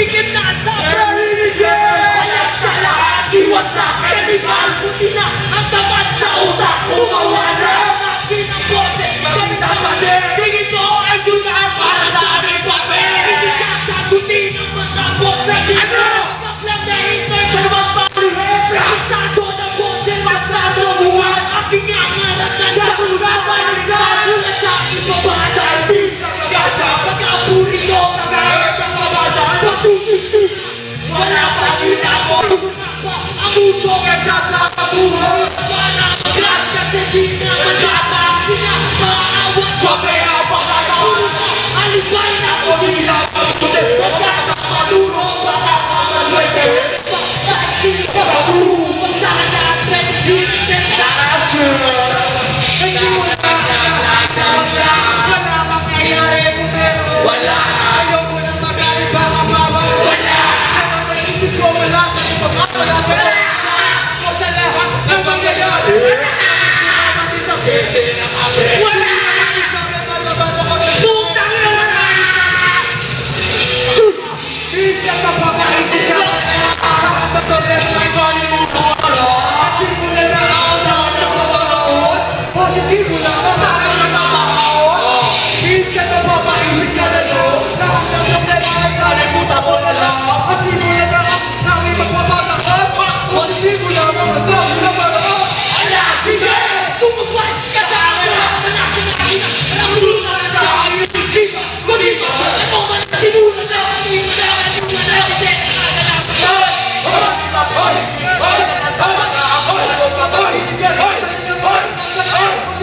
Pigin na sa Pagin na sa Iwasan Yeah. Yeah.